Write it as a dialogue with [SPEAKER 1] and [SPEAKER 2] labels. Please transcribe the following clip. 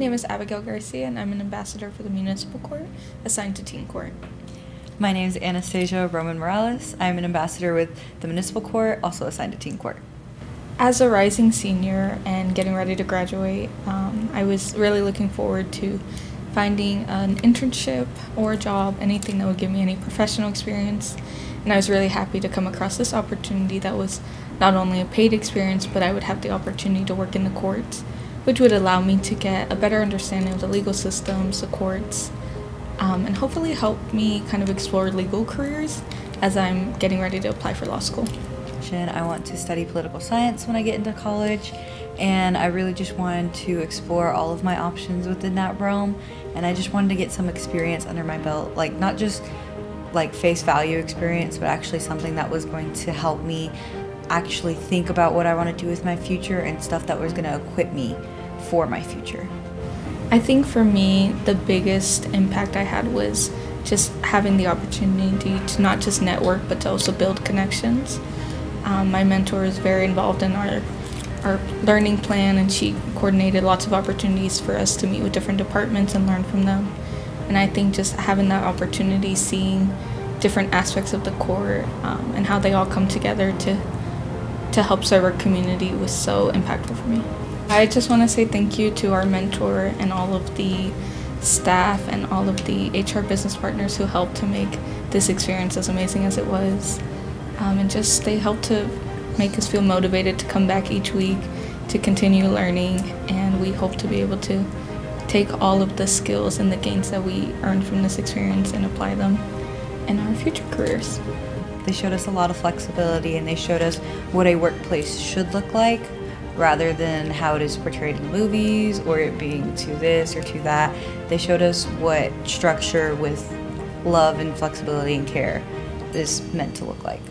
[SPEAKER 1] name is Abigail Garcia, and I'm an ambassador for the Municipal Court assigned to Teen Court.
[SPEAKER 2] My name is Anastacia Roman Morales. I'm an ambassador with the Municipal Court, also assigned to Teen Court.
[SPEAKER 1] As a rising senior and getting ready to graduate, um, I was really looking forward to finding an internship or a job, anything that would give me any professional experience. And I was really happy to come across this opportunity that was not only a paid experience, but I would have the opportunity to work in the courts, which would allow me to get a better understanding of the legal systems, the courts, um, and hopefully help me kind of explore legal careers as I'm getting ready to apply for law school.
[SPEAKER 2] I want to study political science when I get into college, and I really just wanted to explore all of my options within that realm, and I just wanted to get some experience under my belt, like not just like face value experience, but actually something that was going to help me actually think about what I want to do with my future and stuff that was going to equip me for my future.
[SPEAKER 1] I think for me, the biggest impact I had was just having the opportunity to not just network, but to also build connections. Um, my mentor is very involved in our our learning plan, and she coordinated lots of opportunities for us to meet with different departments and learn from them. And I think just having that opportunity, seeing different aspects of the court um, and how they all come together to to help serve our community was so impactful for me. I just want to say thank you to our mentor and all of the staff and all of the HR business partners who helped to make this experience as amazing as it was um, and just they helped to make us feel motivated to come back each week to continue learning and we hope to be able to take all of the skills and the gains that we earned from this experience and apply them in our future careers.
[SPEAKER 2] They showed us a lot of flexibility and they showed us what a workplace should look like rather than how it is portrayed in movies or it being to this or to that. They showed us what structure with love and flexibility and care is meant to look like.